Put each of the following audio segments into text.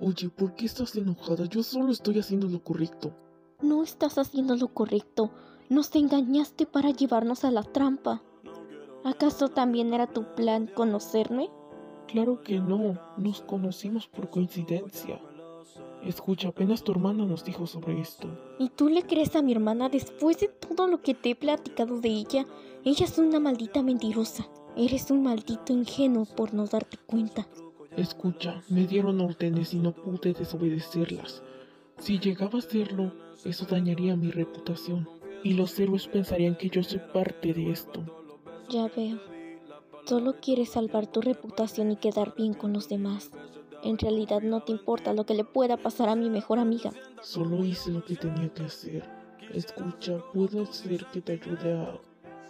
Oye, ¿por qué estás enojada? Yo solo estoy haciendo lo correcto. No estás haciendo lo correcto. Nos engañaste para llevarnos a la trampa. ¿Acaso también era tu plan conocerme? Claro que no, nos conocimos por coincidencia. Escucha, apenas tu hermana nos dijo sobre esto. ¿Y tú le crees a mi hermana después de todo lo que te he platicado de ella? Ella es una maldita mentirosa. Eres un maldito ingenuo por no darte cuenta. Escucha, me dieron órdenes y no pude desobedecerlas. Si llegaba a hacerlo, eso dañaría mi reputación. Y los héroes pensarían que yo soy parte de esto. Ya veo. Solo quieres salvar tu reputación y quedar bien con los demás. En realidad no te importa lo que le pueda pasar a mi mejor amiga. Solo hice lo que tenía que hacer. Escucha, puedo hacer que te ayude a...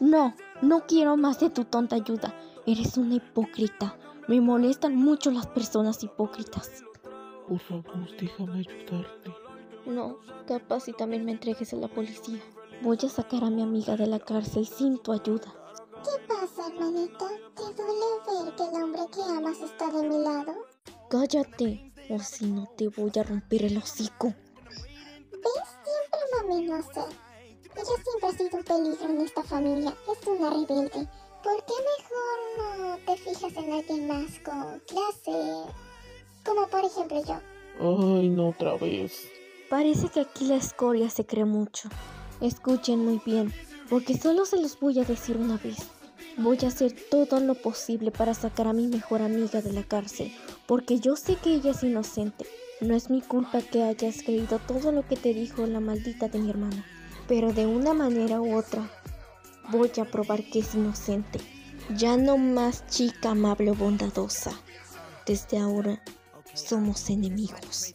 No, no quiero más de tu tonta ayuda. Eres una hipócrita. Me molestan mucho las personas hipócritas. Por favor, déjame ayudarte. No, capaz si también me entregues a la policía. Voy a sacar a mi amiga de la cárcel sin tu ayuda. ¿Qué pasa, hermanita? ¿Te duele ver que el hombre que amas está de mi lado? Cállate, o si no te voy a romper el hocico. ¿Ves? Siempre mami no sé. Ella siempre ha sido un peligro en esta familia. Es una rebelde. ¿Por qué mejor no te fijas en alguien más con clase? Como por ejemplo yo. Ay, no otra vez. Parece que aquí la escoria se cree mucho. Escuchen muy bien, porque solo se los voy a decir una vez. Voy a hacer todo lo posible para sacar a mi mejor amiga de la cárcel, porque yo sé que ella es inocente. No es mi culpa que hayas creído todo lo que te dijo la maldita de mi hermana, pero de una manera u otra voy a probar que es inocente. Ya no más chica amable o bondadosa. Desde ahora somos enemigos.